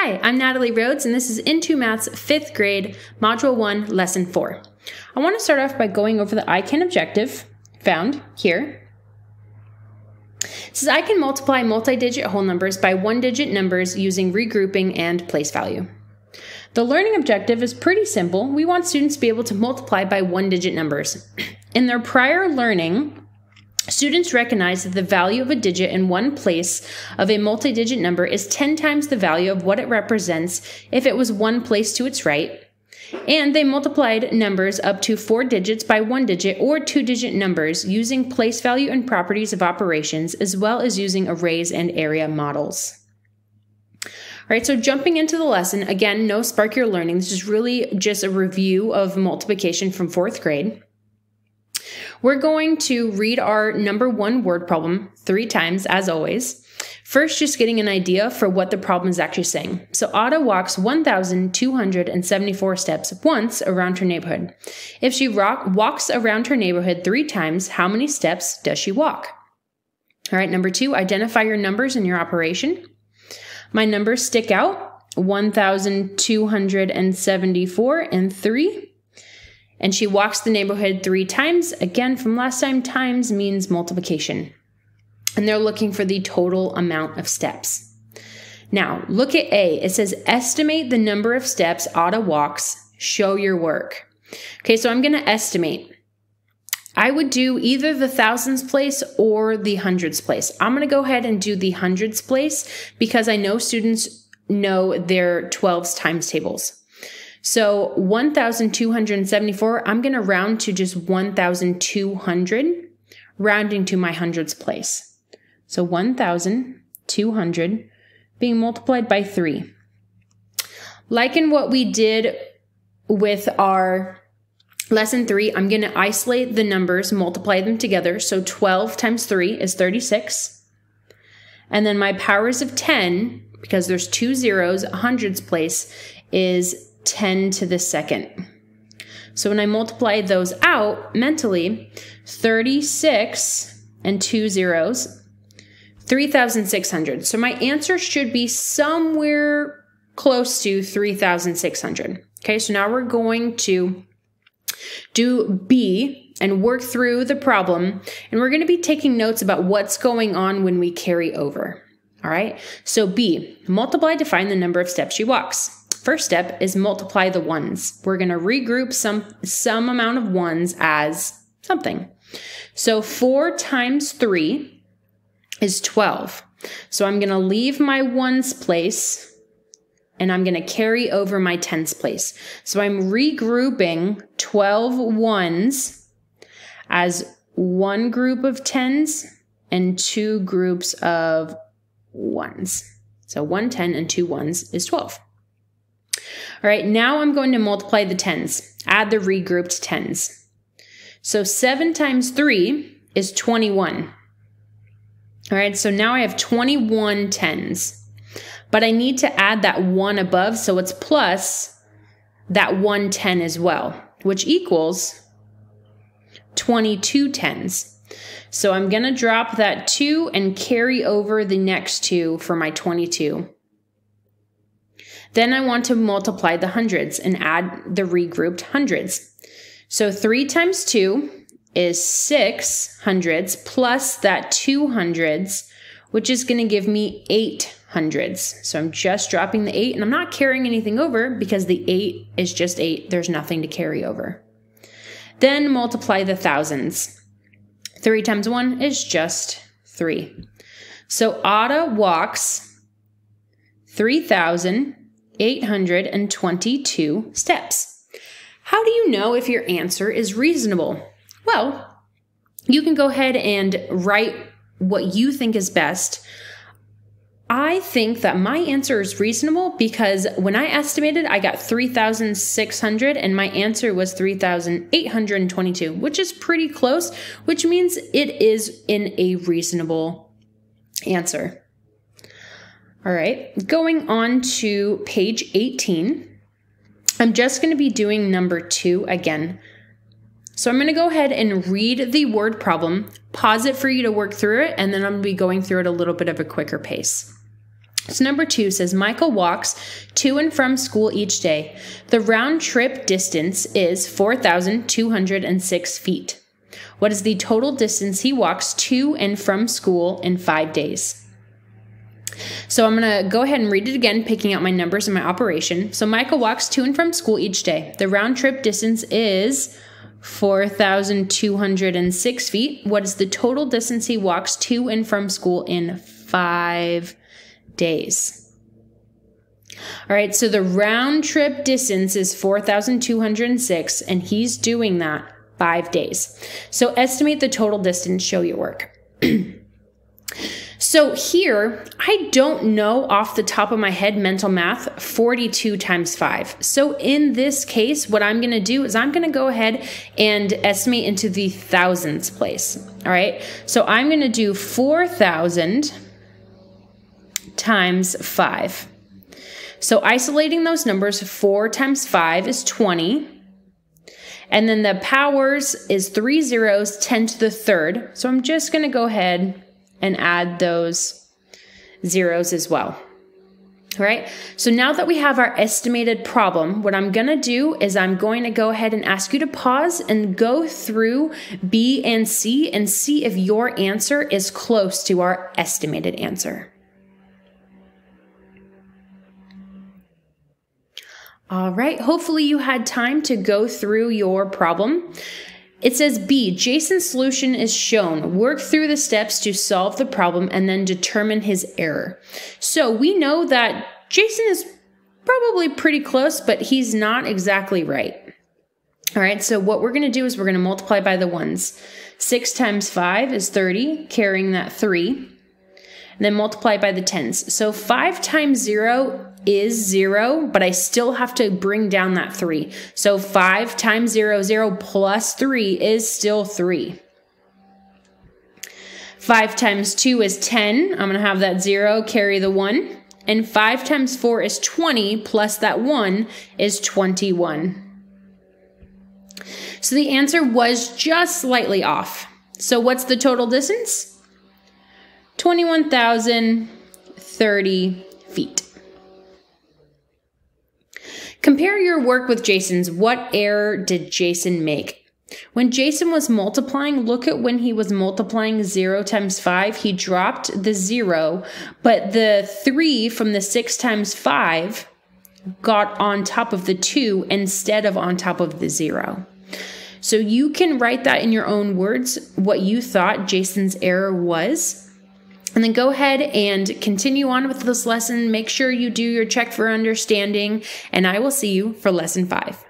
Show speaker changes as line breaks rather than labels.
Hi, I'm Natalie Rhodes, and this is Into Math's fifth grade, Module 1, Lesson 4. I want to start off by going over the I can objective found here. It says I can multiply multi-digit whole numbers by one-digit numbers using regrouping and place value. The learning objective is pretty simple. We want students to be able to multiply by one-digit numbers. In their prior learning, Students recognize that the value of a digit in one place of a multi digit number is 10 times the value of what it represents if it was one place to its right. And they multiplied numbers up to four digits by one digit or two digit numbers using place value and properties of operations, as well as using arrays and area models. All right, so jumping into the lesson, again, no Spark Your Learning. This is really just a review of multiplication from fourth grade. We're going to read our number one word problem three times, as always. First, just getting an idea for what the problem is actually saying. So, Ada walks 1,274 steps once around her neighborhood. If she rock, walks around her neighborhood three times, how many steps does she walk? All right, number two, identify your numbers in your operation. My numbers stick out 1,274 and 3. And she walks the neighborhood three times. Again, from last time, times means multiplication. And they're looking for the total amount of steps. Now, look at A. It says estimate the number of steps Ada walks. Show your work. Okay, so I'm going to estimate. I would do either the thousands place or the hundreds place. I'm going to go ahead and do the hundreds place because I know students know their 12s times tables. So 1,274, I'm going to round to just 1,200, rounding to my hundreds place. So 1,200 being multiplied by 3. Like in what we did with our lesson 3, I'm going to isolate the numbers, multiply them together. So 12 times 3 is 36. And then my powers of 10, because there's two zeros, hundreds place, is 10 to the second. So when I multiply those out mentally, 36 and two zeros, 3,600. So my answer should be somewhere close to 3,600. Okay, so now we're going to do B and work through the problem, and we're going to be taking notes about what's going on when we carry over. All right, so B, multiply to find the number of steps she walks. First step is multiply the ones. We're going to regroup some, some amount of ones as something. So 4 times 3 is 12. So I'm going to leave my ones place and I'm going to carry over my tens place. So I'm regrouping 12 ones as one group of tens and two groups of ones. So one 10 and two ones is 12. All right, now I'm going to multiply the tens, add the regrouped tens. So 7 times 3 is 21. All right, so now I have 21 tens. But I need to add that 1 above, so it's plus that 110 as well, which equals 22 tens. So I'm going to drop that 2 and carry over the next 2 for my 22. Then I want to multiply the hundreds and add the regrouped hundreds. So 3 times 2 is 6 hundreds plus that 2 hundreds, which is going to give me 8 hundreds. So I'm just dropping the 8 and I'm not carrying anything over because the 8 is just 8. There's nothing to carry over. Then multiply the thousands. 3 times 1 is just 3. So Ada walks 3,000 822 steps. How do you know if your answer is reasonable? Well, you can go ahead and write what you think is best. I think that my answer is reasonable because when I estimated, I got 3,600 and my answer was 3,822, which is pretty close, which means it is in a reasonable answer. All right, going on to page 18. I'm just going to be doing number two again. So I'm going to go ahead and read the word problem, pause it for you to work through it, and then I'm going to be going through it a little bit of a quicker pace. So, number two says Michael walks to and from school each day. The round trip distance is 4,206 feet. What is the total distance he walks to and from school in five days? So I'm going to go ahead and read it again, picking out my numbers and my operation. So Michael walks to and from school each day. The round trip distance is 4,206 feet. What is the total distance he walks to and from school in five days? All right, so the round trip distance is 4,206, and he's doing that five days. So estimate the total distance, show your work. So here, I don't know off the top of my head mental math 42 times 5. So in this case, what I'm going to do is I'm going to go ahead and estimate into the thousands place. All right. So I'm going to do 4,000 times 5. So isolating those numbers, 4 times 5 is 20. And then the powers is three zeros, 10 to the third. So I'm just going to go ahead and add those zeros as well. All right, so now that we have our estimated problem, what I'm gonna do is I'm going to go ahead and ask you to pause and go through B and C and see if your answer is close to our estimated answer. All right, hopefully you had time to go through your problem. It says B, Jason's solution is shown. Work through the steps to solve the problem and then determine his error. So we know that Jason is probably pretty close, but he's not exactly right. All right, so what we're going to do is we're going to multiply by the ones. 6 times 5 is 30, carrying that 3. And then multiply by the tens. So 5 times 0 is zero, but I still have to bring down that three. So five times zero, zero plus three is still three. Five times two is 10. I'm gonna have that zero carry the one. And five times four is 20 plus that one is 21. So the answer was just slightly off. So what's the total distance? 21,030 feet. Compare your work with Jason's. What error did Jason make? When Jason was multiplying, look at when he was multiplying 0 times 5, he dropped the 0, but the 3 from the 6 times 5 got on top of the 2 instead of on top of the 0. So you can write that in your own words, what you thought Jason's error was. And then go ahead and continue on with this lesson. Make sure you do your check for understanding, and I will see you for lesson five.